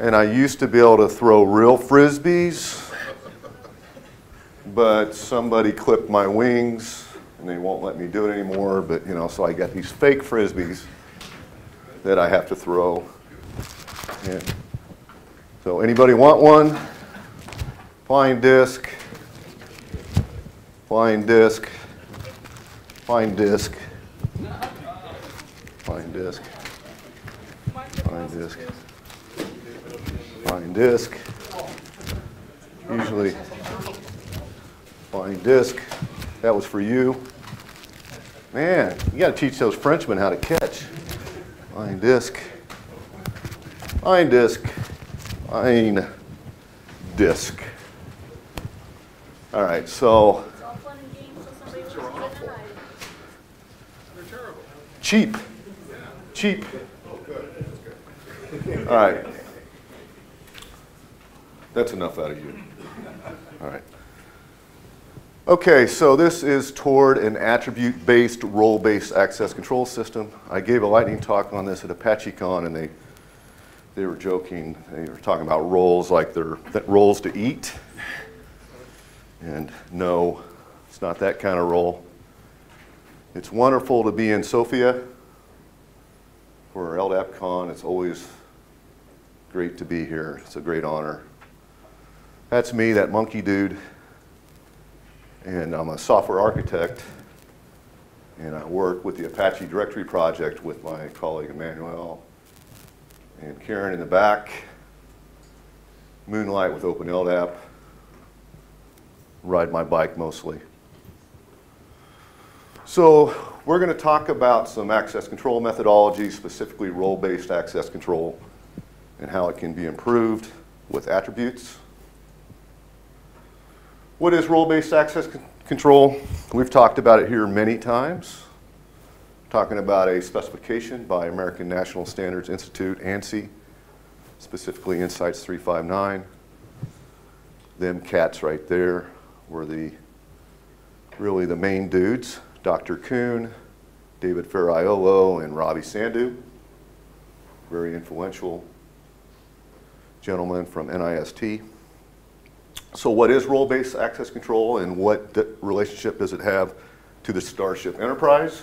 And I used to be able to throw real frisbees, but somebody clipped my wings and they won't let me do it anymore. But, you know, so I got these fake frisbees that I have to throw. And so anybody want one? Flying disc, flying disc, flying disc, flying disc, flying disc, flying disc. Usually, flying disc. That was for you. Man, you got to teach those Frenchmen how to catch. Flying disc, flying disc, flying disc. All right, so cheap, cheap. All right. That's enough out of you. All right. Okay, so this is toward an attribute-based, role-based access control system. I gave a lightning talk on this at ApacheCon, and they they were joking. They were talking about roles like they're th- roles to eat. And no, it's not that kind of role. It's wonderful to be in Sofia for LDAPCon. It's always great to be here. It's a great honor. That's me, that monkey dude. And I'm a software architect. And I work with the Apache Directory Project with my colleague Emmanuel and Karen in the back. Moonlight with Open LDAP. Ride my bike mostly. So we're going to talk about some access control methodologies, specifically role-based access control, and how it can be improved with attributes. What is role-based access con- control? We've talked about it here many times. Talking about a specification by American National Standards Institute, ANSI, specifically INCITS 359. Them cats right there were the really the main dudes, Dr. Kuhn, David Ferraiolo, and Ravi Sandhu, very influential gentlemen from NIST. So what is role-based access control and what relationship does it have to the Starship Enterprise?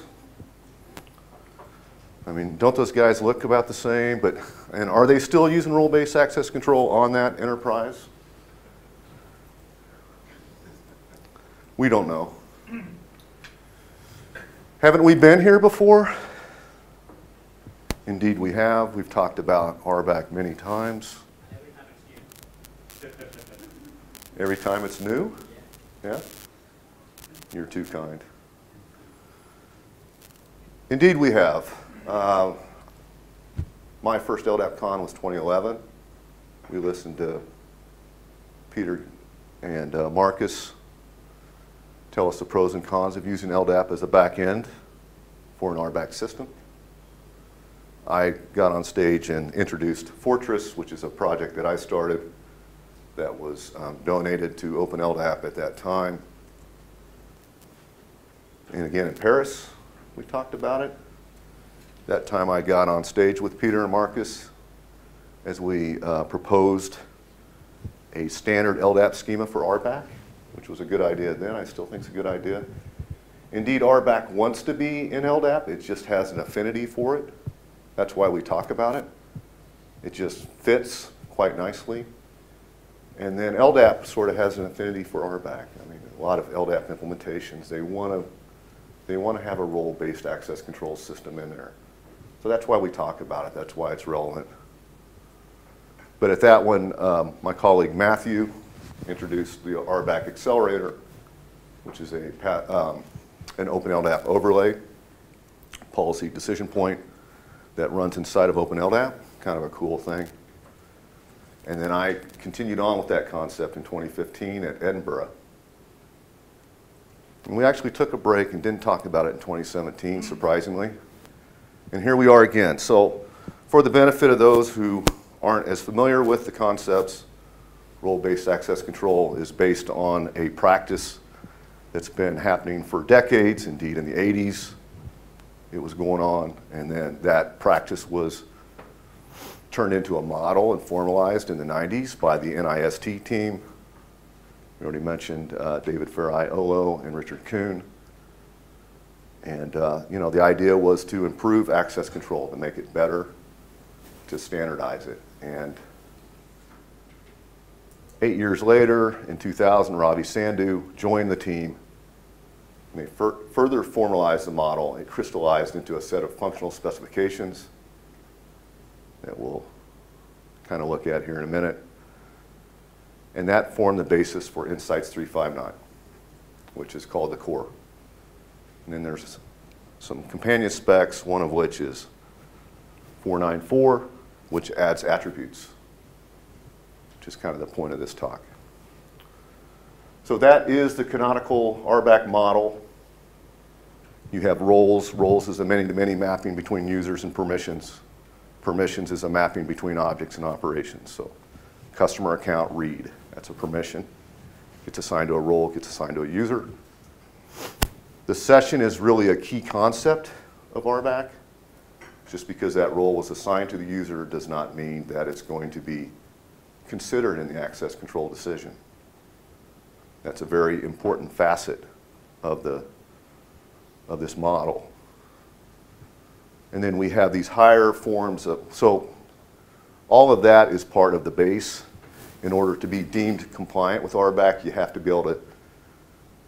I mean, don't those guys look about the same? But, and are they still using role-based access control on that Enterprise? We don't know. Haven't we been here before? Indeed, we have. We've talked about RBAC many times. Every time it's new? Yeah? You're too kind. Indeed, we have. Uh, my first LDAPCon was 2011. We listened to Peter and uh, Marcus tell us the pros and cons of using LDAP as a back end for an RBAC system. I got on stage and introduced Fortress, which is a project that I started that was um, donated to Open LDAP at that time. And again in Paris, we talked about it. That time I got on stage with Peter and Marcus as we uh, proposed a standard LDAP schema for RBAC, which was a good idea then. I still think it's a good idea. Indeed, RBAC wants to be in LDAP. It just has an affinity for it. That's why we talk about it. It just fits quite nicely. And then LDAP sort of has an affinity for RBAC. I mean, a lot of LDAP implementations, they want to they want to have a role-based access control system in there. So that's why we talk about it. That's why it's relevant. But at that one, um, my colleague Matthew introduced the RBAC Accelerator, which is a um, an Open LDAP overlay policy decision point that runs inside of Open LDAP. Kind of a cool thing. And then I continued on with that concept in 2015 at Edinburgh. And we actually took a break and didn't talk about it in 2017, mm-hmm. surprisingly. And here we are again. So, for the benefit of those who aren't as familiar with the concepts, role-based access control is based on a practice that's been happening for decades. Indeed, in the 80s, it was going on, and then that practice was turned into a model and formalized in the 90s by the NIST team. We already mentioned uh, David Ferraiolo and Richard Kuhn. And, uh, you know, the idea was to improve access control, to make it better, to standardize it. And eight years later, in 2000, Ravi Sandhu joined the team. And they fur- further formalized the model. It crystallized into a set of functional specifications that we'll kind of look at here in a minute. And that formed the basis for INCITS 359, which is called the core. And then there's some companion specs, one of which is 494, which adds attributes, which is kind of the point of this talk. So that is the canonical RBAC model. You have roles. Roles is a many-to-many mapping between users and permissions. Permissions is a mapping between objects and operations. So customer account read, that's a permission. Gets assigned to a role, gets assigned to a user. The session is really a key concept of RBAC. Just because that role was assigned to the user does not mean that it's going to be considered in the access control decision. That's a very important facet of, the, of this model. And then we have these higher forms of, so all of that is part of the base. In order to be deemed compliant with RBAC, you have to be able to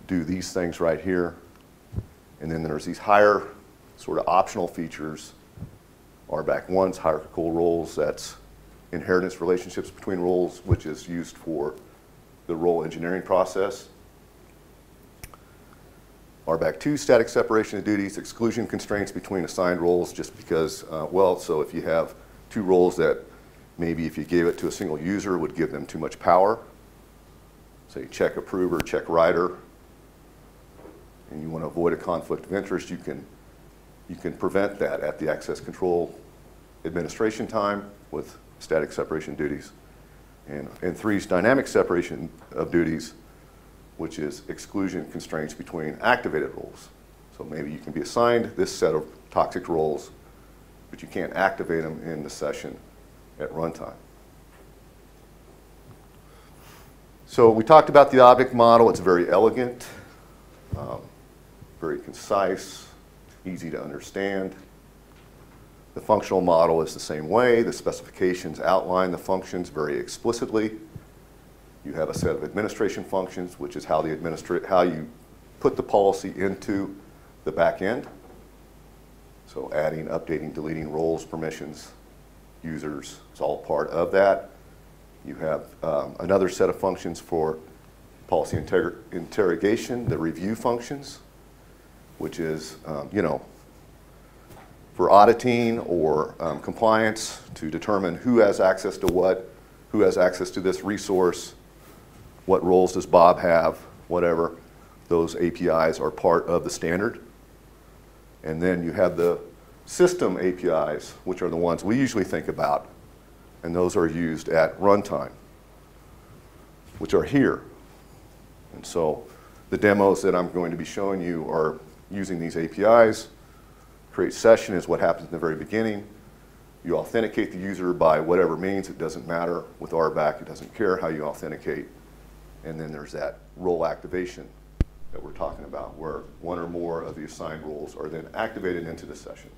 do these things right here. And then there's these higher sort of optional features. RBAC 1's hierarchical roles, that's inheritance relationships between roles, which is used for the role engineering process. RBAC 2, static separation of duties, exclusion constraints between assigned roles, just because, uh, well, so if you have two roles that maybe if you gave it to a single user would give them too much power, say check approver, check writer, and you want to avoid a conflict of interest, you can, you can prevent that at the access control administration time with static separation duties. And, and three is dynamic separation of duties, which is exclusion constraints between activated roles. So maybe you can be assigned this set of toxic roles, but you can't activate them in the session at runtime. So we talked about the object model. It's very elegant, um, very concise, easy to understand. The functional model is the same way. The specifications outline the functions very explicitly. You have a set of administration functions, which is how, the administra- how you put the policy into the back end. So adding, updating, deleting roles, permissions, users, it's all part of that. You have um, another set of functions for policy inter- interrogation, the review functions, which is, um, you know, for auditing or um, compliance to determine who has access to what, who has access to this resource, what roles does Bob have, whatever. Those APIs are part of the standard. And then you have the system APIs, which are the ones we usually think about, and those are used at runtime, which are here. And so the demos that I'm going to be showing you are using these APIs. Create session is what happens in the very beginning. You authenticate the user by whatever means, it doesn't matter. With RBAC, it doesn't care how you authenticate. And then there's that role activation that we're talking about, where one or more of the assigned roles are then activated into the session.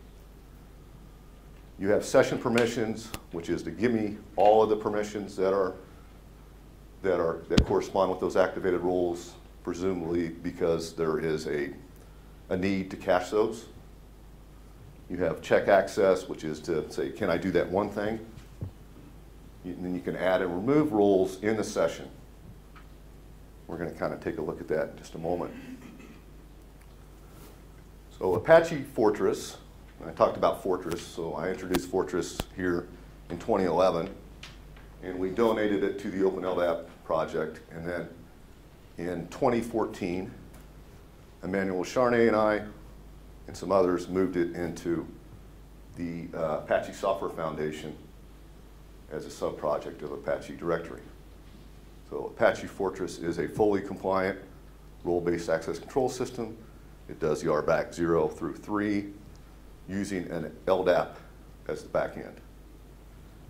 You have session permissions, which is to give me all of the permissions that are that are that correspond with those activated roles, presumably because there is a a need to cache those. You have check access, which is to say, can I do that one thing? And then you can add and remove roles in the session. We're going to kind of take a look at that in just a moment. So Apache Fortress I talked about Fortress, so I introduced Fortress here in 2011, and we donated it to the Open LDAP project. And then in 2014, Emmanuel Charnay and I and some others moved it into the uh, Apache Software Foundation as a sub-project of Apache Directory. So Apache Fortress is a fully compliant role-based access control system. It does the RBAC 0 through 3 using an LDAP as the back end.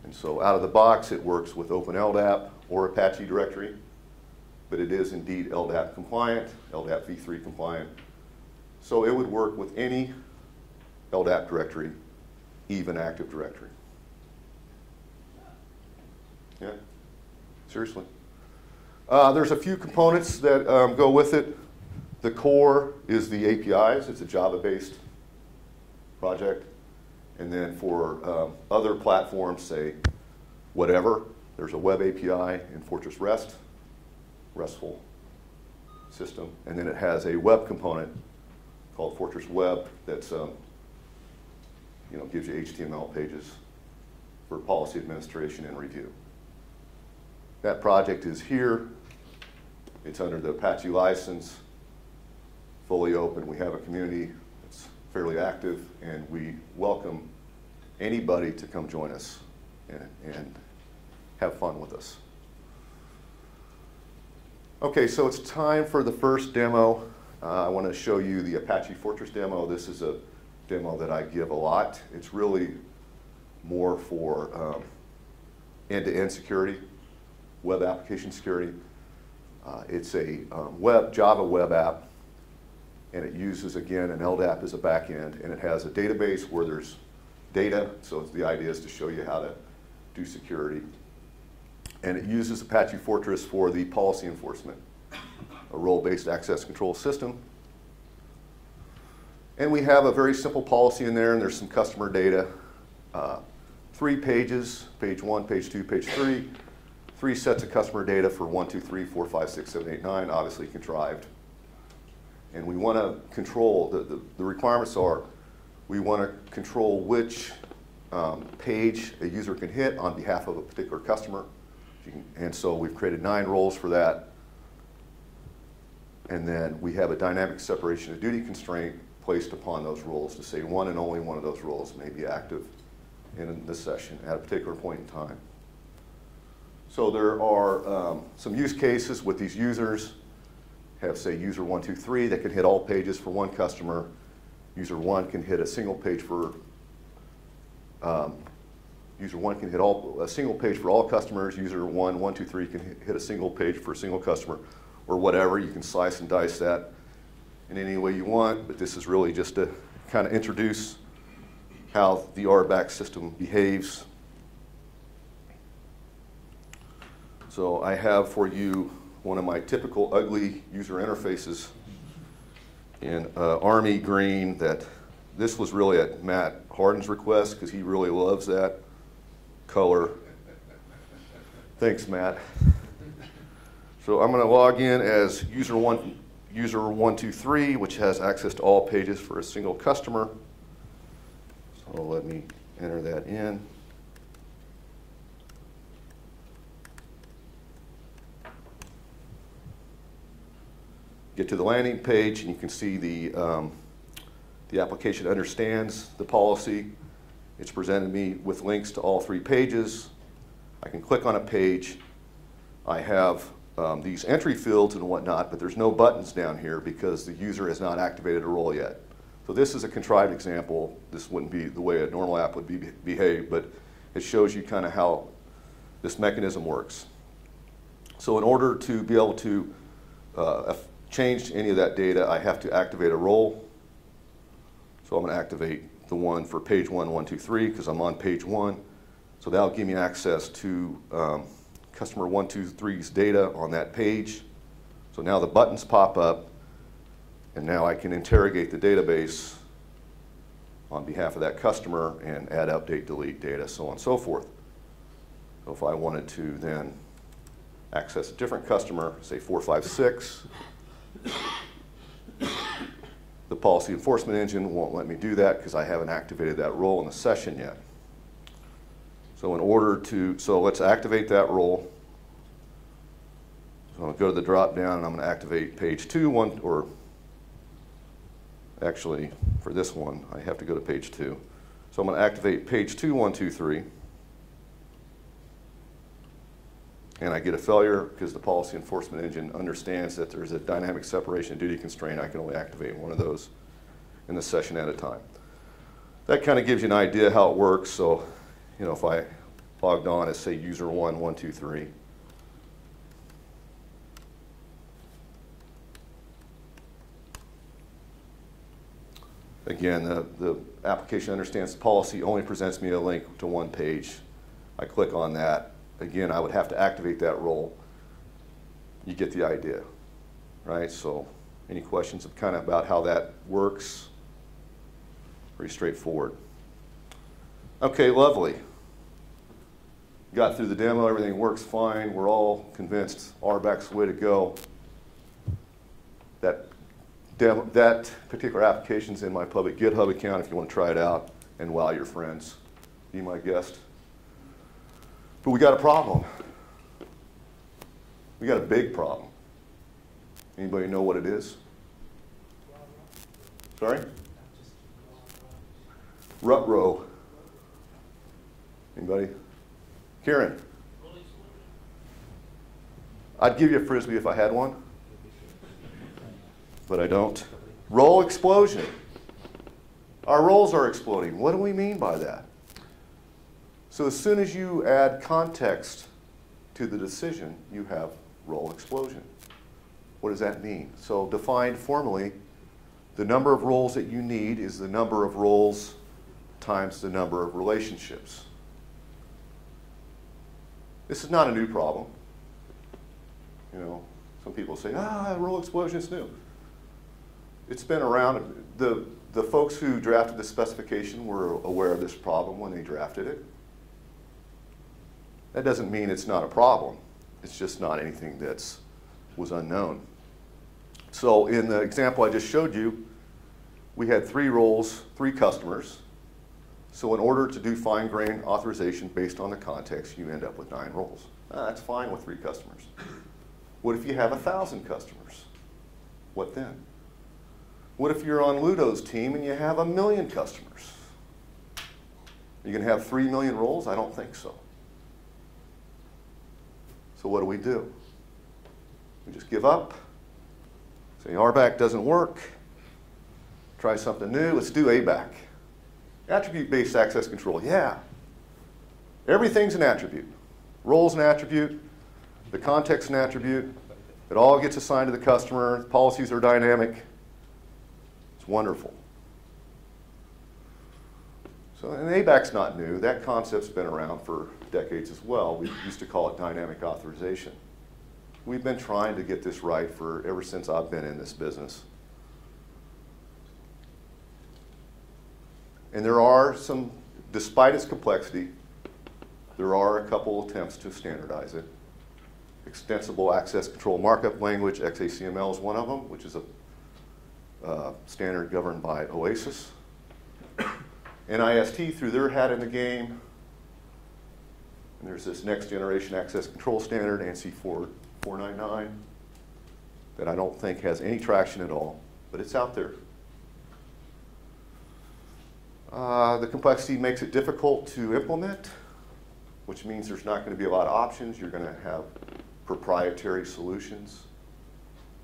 And so out of the box, it works with OpenLDAP or Apache directory, but it is indeed LDAP compliant, LDAP v3 compliant. So it would work with any LDAP directory, even Active Directory. Yeah, seriously. Uh, there's a few components that um, go with it. The core is the APIs. It's a Java-based project. And then for um, other platforms, say whatever, there's a web API in Fortress REST, RESTful system. And then it has a web component called Fortress Web that's, um, you know, gives you HTML pages for policy administration and review. That project is here. It's under the Apache license, fully open. We have a community that's fairly active, and we welcome anybody to come join us and, and have fun with us. Okay, so it's time for the first demo. Uh, I want to show you the Apache Fortress demo. This is a demo that I give a lot. It's really more for um, end-to-end security, web application security. Uh, it's a um, web Java web app, and it uses again an LDAP as a backend, and it has a database where there's data. So the idea is to show you how to do security, and it uses Apache Fortress for the policy enforcement, a role-based access control system. And we have a very simple policy in there, and there's some customer data. Uh, three pages, page one, page two, page three three sets of customer data for one, two, three, four, five, six, seven, eight, nine, obviously contrived. And we want to control, the, the, the, requirements are, we want to control which um, page a user can hit on behalf of a particular customer. And so we've created nine roles for that. And then we have a dynamic separation of duty constraint placed upon those roles to say one and only one of those roles may be active in this session at a particular point in time. So there are um, some use cases with these users. Have, say, user one, two, three that can hit all pages for one customer. User one can hit a single page for, um, user one can hit all, a single page for all customers. User one, one, two, three can hit a single page for a single customer or whatever. You can slice and dice that in any way you want, but this is really just to kind of introduce how the RBAC system behaves So I have for you one of my typical ugly user interfaces in uh, army green that this was really at Matt Hardin's request because he really loves that color. Thanks, Matt. So I'm going to log in as user one, user one two three, which has access to all pages for a single customer. So let me enter that in. Get to the landing page and you can see the, um, the application understands the policy. It's presented me with links to all three pages. I can click on a page. I have um, these entry fields and whatnot, but there's no buttons down here because the user has not activated a role yet. So this is a contrived example. This wouldn't be the way a normal app would be, behave, but it shows you kind of how this mechanism works. So in order to be able to uh, changed any of that data, I have to activate a role. So I'm going to activate the one for page one, one, two, three, because I'm on page one. So that'll give me access to um, customer one, two, three's data on that page. So now the buttons pop up, and now I can interrogate the database on behalf of that customer and add, update, delete data, so on and so forth. So if I wanted to then access a different customer, say 456, the policy enforcement engine won't let me do that because I haven't activated that role in the session yet. So in order to, so let's activate that role. So I'll go to the drop down and I'm going to activate page two, one, or actually for this one, I have to go to page two. So I'm going to activate page two, one, two, three. And I get a failure because the policy enforcement engine understands that there's a dynamic separation duty constraint, I can only activate one of those in the session at a time. That kind of gives you an idea how it works. So, you know, if I logged on as, say, user one, one, two, three. Again, the, the application understands the policy only presents me a link to one page. I click on that. Again, I would have to activate that role. You get the idea, right? So any questions of kind of about how that works? Pretty straightforward. Okay, lovely. Got through the demo, everything works fine. We're all convinced RBAC's the way to go. That demo, that particular application's in my public GitHub account if you want to try it out and wow your friends. Be my guest. But we got a problem. We got a big problem. Anybody know what it is? Sorry? Rut row. Anybody? Karen? I'd give you a frisbee if I had one, but I don't. Roll explosion. Our rolls are exploding. What do we mean by that? So as soon as you add context to the decision, you have role explosion. What does that mean? So defined formally, the number of roles that you need is the number of roles times the number of relationships. This is not a new problem. You know, some people say, ah, role explosion is new. It's been around. The, the folks who drafted the specification were aware of this problem when they drafted it. That doesn't mean it's not a problem. It's just not anything that's was unknown. So in the example I just showed you, we had three roles, three customers. So in order to do fine-grained authorization based on the context, you end up with nine roles. Ah, that's fine with three customers. What if you have a thousand customers? What then? What if you're on Ludo's team and you have a million customers? Are you going to have three million roles? I don't think so. So what do we do? We just give up, say RBAC doesn't work, try something new, let's do ABAC. Attribute-based access control, yeah. Everything's an attribute. Role's an attribute, the context an attribute, it all gets assigned to the customer, policies are dynamic. It's wonderful. So, and ABAC's not new. That concept's been around for decades as well. We used to call it dynamic authorization. We've been trying to get this right for ever since I've been in this business. And there are some, despite its complexity, there are a couple attempts to standardize it. Extensible Access Control Markup Language, XACML is one of them, which is a uh, standard governed by OASIS. NIST threw their hat in the game. And there's this next generation access control standard, ANSI 4, 499, that I don't think has any traction at all, but it's out there. Uh, the complexity makes it difficult to implement, which means there's not going to be a lot of options. You're going to have proprietary solutions,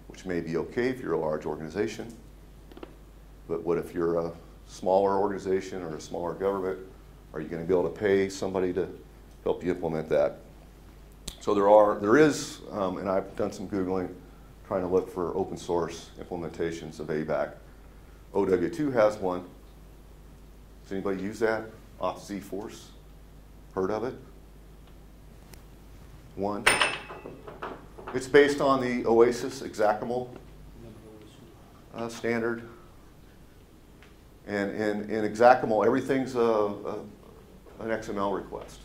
which may be okay if you're a large organization. But what if you're a smaller organization or a smaller government? Are you going to be able to pay somebody to help you implement that? So there are, there is, um, and I've done some Googling, trying to look for open source implementations of ABAC. OW2 has one. Does anybody use that? AuthzForce? Heard of it? One. It's based on the OASIS XACML uh, standard. And in, in XACML, everything's a, a, an XML request.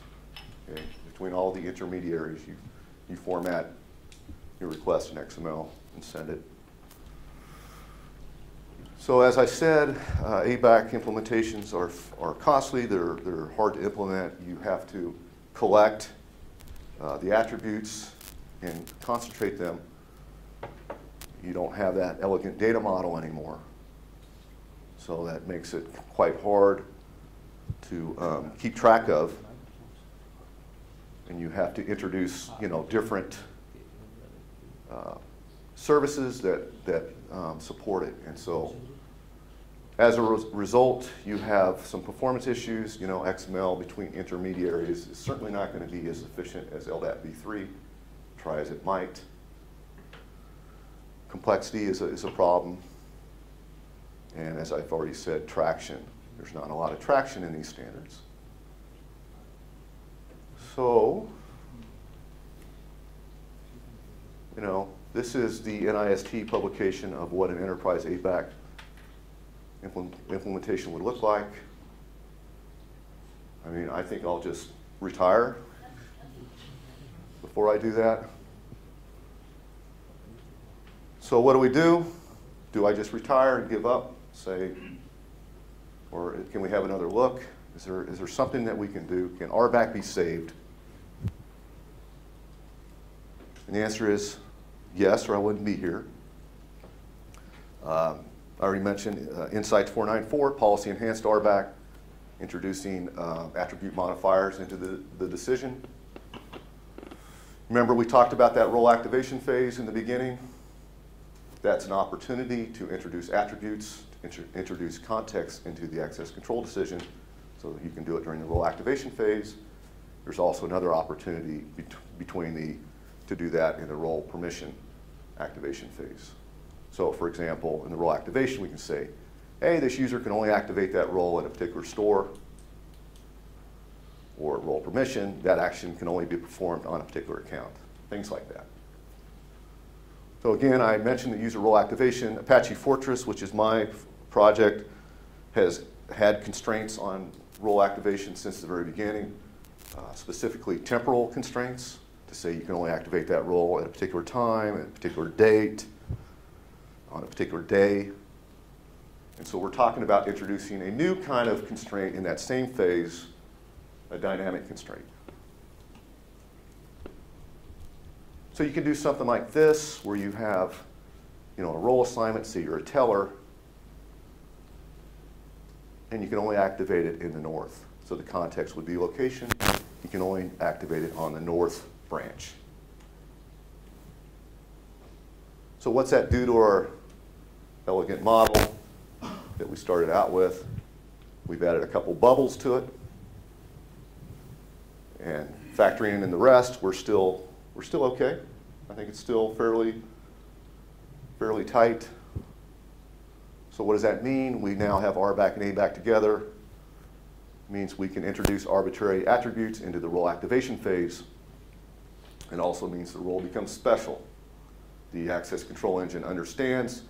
Okay? Between all the intermediaries, you, you format your request in XML and send it. So as I said, uh, ABAC implementations are, are costly, they're, they're hard to implement. You have to collect uh, the attributes and concentrate them. You don't have that elegant data model anymore. So that makes it quite hard to um, keep track of. And you have to introduce, you know, different uh, services that, that um, support it. And so As a res- result, you have some performance issues. You know, XML between intermediaries is certainly not going to be as efficient as LDAP v3, try as it might. Complexity is a, is a problem. And as I've already said, traction. There's not a lot of traction in these standards. So, you know, this is the NIST publication of what an enterprise ABAC implement- implementation would look like. I mean, I think I'll just retire before I do that. So what do we do? Do I just retire and give up, say, or can we have another look? Is there, is there something that we can do? Can RBAC be saved? And the answer is yes, or I wouldn't be here. Um, I already mentioned uh, INCITS 494, policy enhanced RBAC, introducing uh, attribute modifiers into the, the decision. Remember, we talked about that role activation phase in the beginning. That's an opportunity to introduce attributes, intro- introduce context into the access control decision, so you can do it during the role activation phase. There's also another opportunity bet- between the, to do that in the role permission activation phase. So for example, in the role activation, we can say, hey, this user can only activate that role in a particular store, or role permission, that action can only be performed on a particular account, things like that. So again, I mentioned the user role activation. Apache Fortress, which is my project, has had constraints on role activation since the very beginning, uh, specifically temporal constraints to say you can only activate that role at a particular time, at a particular date, on a particular day. And so we're talking about introducing a new kind of constraint in that same phase, a dynamic constraint. So you can do something like this, where you have, you know, a role assignment, say you're a teller, and you can only activate it in the north. So the context would be location. You can only activate it on the north branch. So what's that do to our elegant model that we started out with? We've added a couple bubbles to it. And factoring in the rest, we're still, we're still okay. I think it's still fairly, fairly tight. So what does that mean? We now have RBAC and ABAC together. It Means we can introduce arbitrary attributes into the role activation phase. And also means the role becomes special. The access control engine understands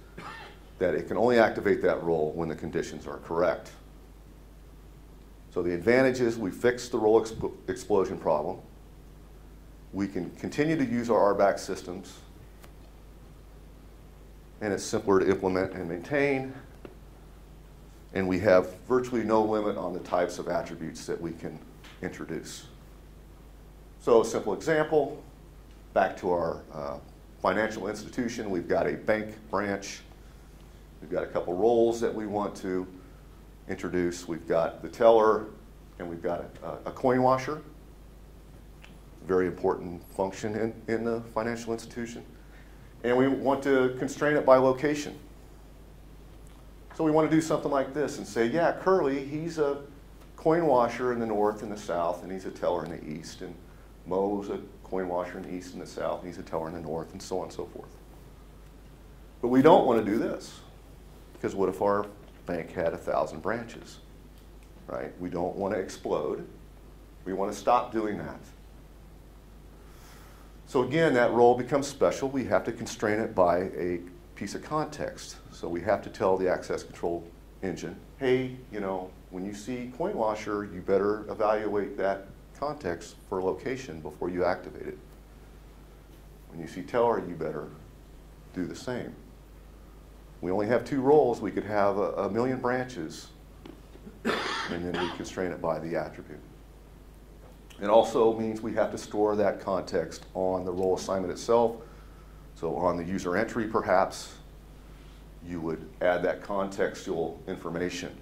that it can only activate that role when the conditions are correct. So the advantage is we fixed the role exp- explosion problem. We can continue to use our RBAC systems, and it's simpler to implement and maintain. And we have virtually no limit on the types of attributes that we can introduce. So a simple example, back to our uh, financial institution, we've got a bank branch. We've got a couple roles that we want to introduce. We've got the teller, and we've got a, a coin washer. Very important function in, in the financial institution. And we want to constrain it by location. So we want to do something like this and say, yeah, Curly, he's a coin washer in the north and the south, and he's a teller in the east. And Mo's a coin washer in the east and the south, and he's a teller in the north, and so on and so forth. But we don't want to do this, because what if our bank had a thousand branches, right? We don't want to explode. We want to stop doing that. So again, that role becomes special. We have to constrain it by a piece of context. So we have to tell the access control engine, hey, you know, when you see coin washer, you better evaluate that context for location before you activate it. When you see teller, you better do the same. We only have two roles. We could have a, a million branches, and then we constrain it by the attribute. It also means we have to store that context on the role assignment itself. So on the user entry, perhaps, you would add that contextual information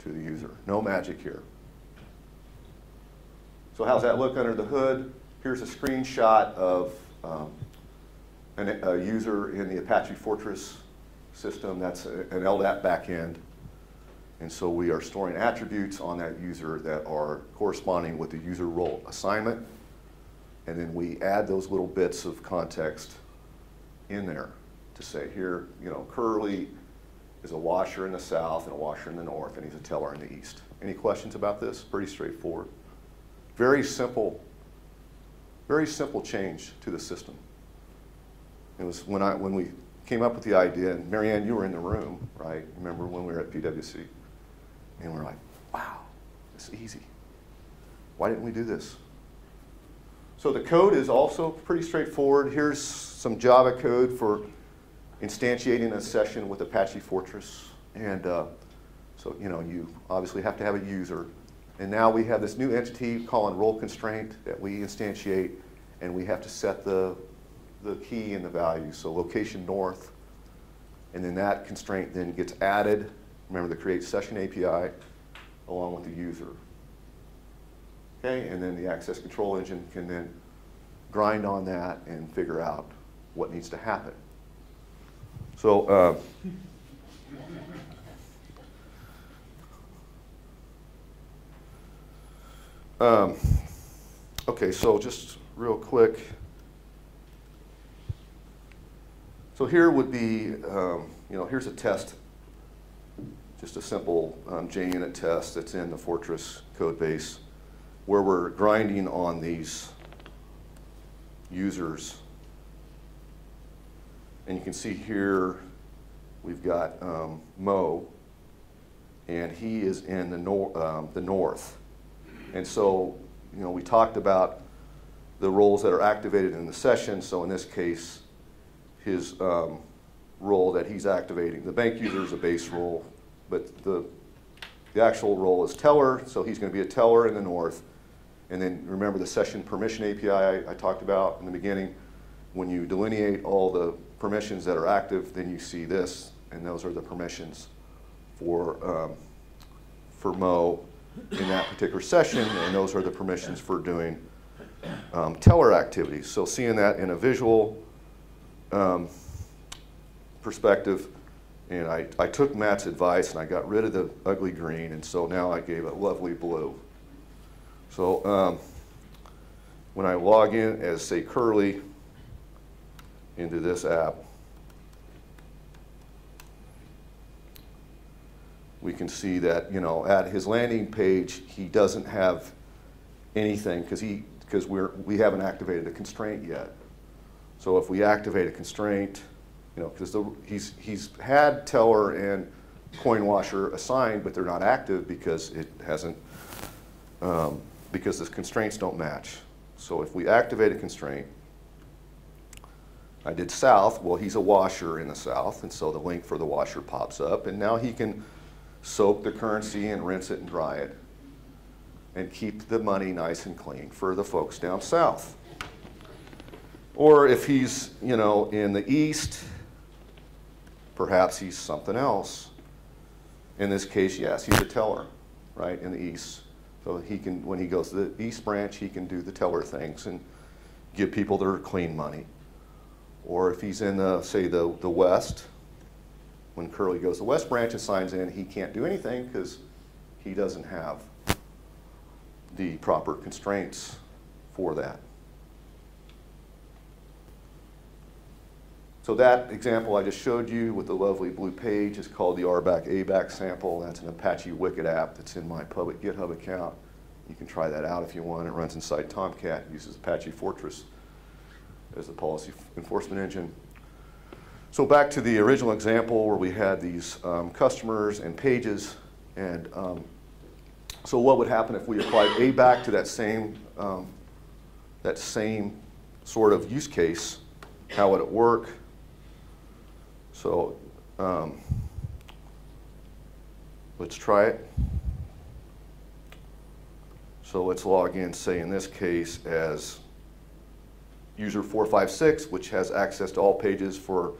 to the user. No magic here. So how's that look under the hood? Here's a screenshot of um, an, a user in the Apache Fortress system, that's a- an LDAP backend. And so we are storing attributes on that user that are corresponding with the user role assignment. And then we add those little bits of context in there to say here, you know, Curly is a washer in the south and a washer in the north, and he's a teller in the east. Any questions about this? Pretty straightforward. Very simple, very simple change to the system. It was when I, when we came up with the idea, and Marianne, you were in the room, right? Remember when we were at PwC? And we're like, wow, it's easy. Why didn't we do this? So the code is also pretty straightforward. Here's some Java code for instantiating a session with Apache Fortress. And uh, so, you know, you obviously have to have a user. And now we have this new entity called role constraint that we instantiate, and we have to set the, the key and the value. So location north, and then that constraint then gets added, remember the create session API, along with the user. Okay, and then the access control engine can then grind on that and figure out what needs to happen. So, uh, um, okay, so just real quick. So here would be, um, you know, here's a test, just a simple um, JUnit test that's in the Fortress code base where we're grinding on these users. And you can see here we've got um, Mo, and he is in the, nor- um, the north. And so, you know, we talked about the roles that are activated in the session. So in this case, his um, role that he's activating, the bank user is a base role, but the, the actual role is teller. So he's going to be a teller in the north. And then remember the session permission API I, I talked about in the beginning. When you delineate all the permissions that are active, then you see this, and those are the permissions for, um, for Mo in that particular session, and those are the permissions for doing um, teller activities. So seeing that in a visual um, perspective, and I, I took Matt's advice and I got rid of the ugly green, and so now I gave a lovely blue. So um, when I log in as, say, Curly into this app, we can see that, you know, at his landing page, he doesn't have anything because he because we're we haven't activated a constraint yet. So if we activate a constraint, you know, because he's he's had teller and coin washer assigned, but they're not active because it hasn't um, because the constraints don't match. So if we activate a constraint, I did south, well, he's a washer in the south, and so the link for the washer pops up, and now he can soak the currency and rinse it and dry it and keep the money nice and clean for the folks down south. Or if he's, you know, in the east, perhaps he's something else. In this case, yes, he's a teller, right, in the east. So he can, when he goes to the East Branch, he can do the teller things and give people their clean money. Or if he's in the, say, the, the West, when Curly goes to West Branch and signs in, he can't do anything because he doesn't have the proper constraints for that. So that example I just showed you with the lovely blue page is called the RBAC ABAC sample. That's an Apache Wicket app that's in my public GitHub account. You can try that out if you want. It runs inside Tomcat, uses Apache Fortress as the policy enforcement engine. So back to the original example where we had these um, customers and pages. And um, so what would happen if we applied ABAC to that same, um, that same sort of use case? How would it work? So um, let's try it. So let's log in, say in this case, as user 456, which has access to all pages for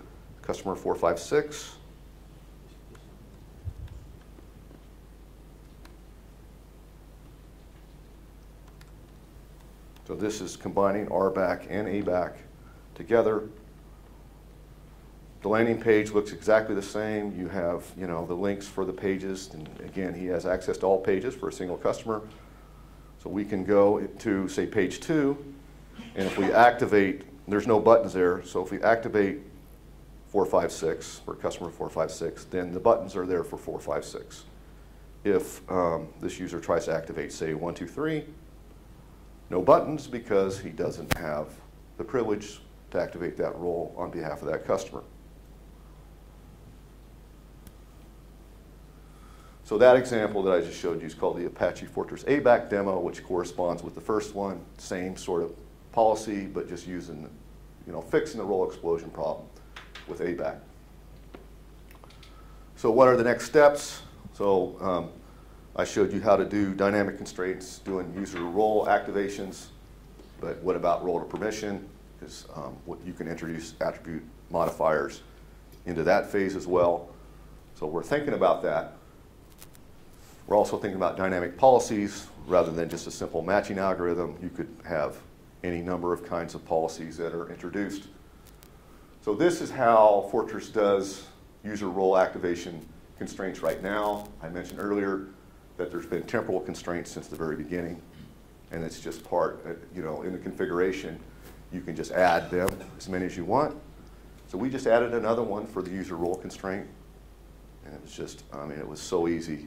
customer 456. So this is combining RBAC and ABAC together the landing page looks exactly the same. You have, you know, the links for the pages, and again, he has access to all pages for a single customer. So we can go to, say, page two, and if we activate, there's no buttons there, so if we activate four, five, six, for customer four, five, six, then the buttons are there for four, five, six. If um, this user tries to activate, say, one, two, three, no buttons because he doesn't have the privilege to activate that role on behalf of that customer. So that example that I just showed you is called the Apache Fortress ABAC demo, which corresponds with the first one. Same sort of policy, but just using, you know, fixing the role explosion problem with ABAC. So what are the next steps? So um, I showed you how to do dynamic constraints, doing user role activations, but what about role to permission? Because um, you can introduce attribute modifiers into that phase as well. So we're thinking about that. We're also thinking about dynamic policies rather than just a simple matching algorithm. You could have any number of kinds of policies that are introduced. So this is how Fortress does user role activation constraints right now. I mentioned earlier that there's been temporal constraints since the very beginning, and it's just part, uh, you know, in the configuration, you can just add them as many as you want. So we just added another one for the user role constraint, and it was just, I mean, it was so easy.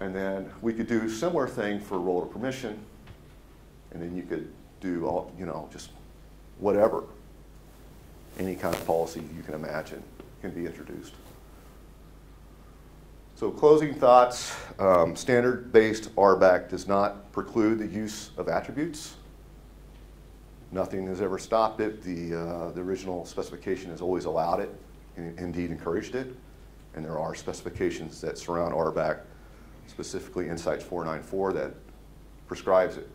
And then we could do a similar thing for role to permission, and then you could do all, you know, just whatever. Any kind of policy you can imagine can be introduced. So closing thoughts, um, standard-based RBAC does not preclude the use of attributes. Nothing has ever stopped it. The, uh, the original specification has always allowed it, and indeed encouraged it. And there are specifications that surround RBAC, specifically INCITS 494, that prescribes it.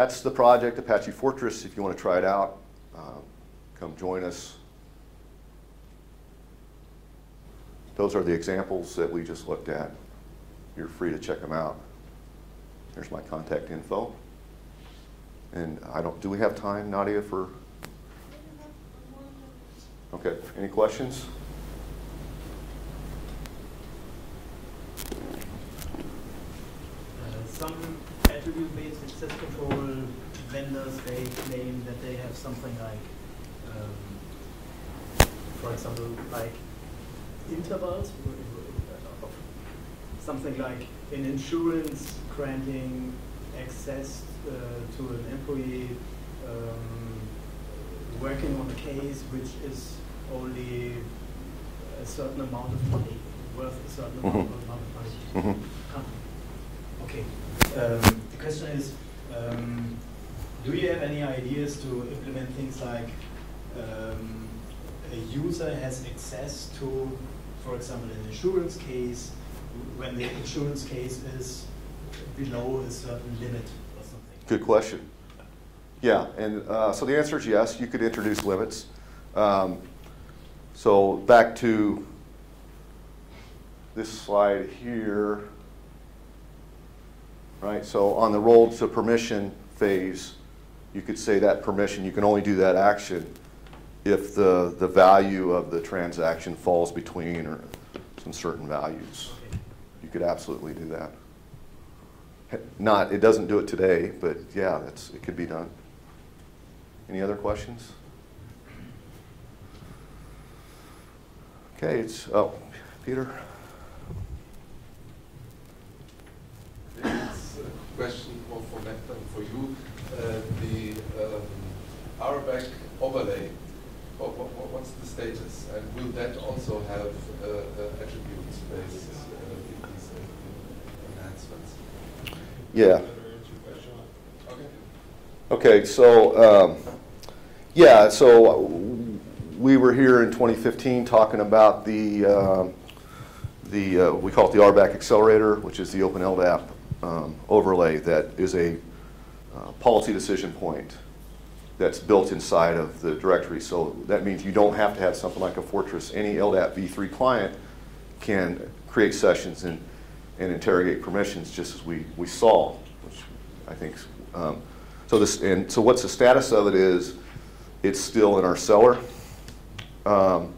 That's the project, Apache Fortress. If you want to try it out, um, come join us. Those are the examples that we just looked at. You're free to check them out. There's my contact info. And I don't, do we have time, Nadia, for, okay, any questions? Uh, Some attribute-based access control vendors, they claim that they have something like, um, for example, like intervals, something like in insurance granting access uh, to an employee um, working on a case which is only a certain amount of money, worth a certain amount, Mhm. amount of money. Mhm. Ah, Okay. Um, the question is, um, do you have any ideas to implement things like um, a user has access to, for example, an insurance case, when the insurance case is below a certain limit or something? Good question. Yeah, and uh, so the answer is yes, you could introduce limits. Um, so back to this slide here. Right, so on the role to permission phase, you could say that permission, you can only do that action if the, the value of the transaction falls between or some certain values. You could absolutely do that. Not, it doesn't do it today, but yeah, that's, it could be done. Any other questions? Okay, it's, oh, Peter? It's a question more for Matt than for you. Uh, The um, RBAC overlay, what- what- what- what's the status? And will that also have uh, uh, attributes-based uh, these enhancements? Yeah. Okay. Okay, so, um, yeah, so we were here in 2015 talking about the, um, the, uh, we call it the RBAC Accelerator, which is the Open LDAP um, overlay that is a uh, policy decision point that's built inside of the directory. So that means you don't have to have something like a Fortress. Any LDAP v3 client can create sessions and, and interrogate permissions just as we, we saw, which I think. Um, So this, and so what's the status of it is, it's still in our cellar. Um,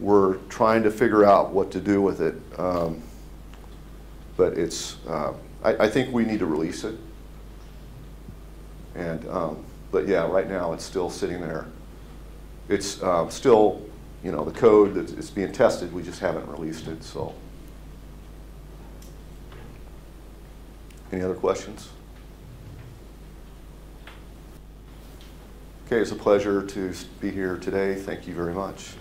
We're trying to figure out what to do with it. Um, But it's, uh, I, I think we need to release it. And, um, but yeah, right now, it's still sitting there. It's uh, still, you know, the code, it's it's being tested, we just haven't released it, so. Any other questions? Okay, it's a pleasure to be here today. Thank you very much.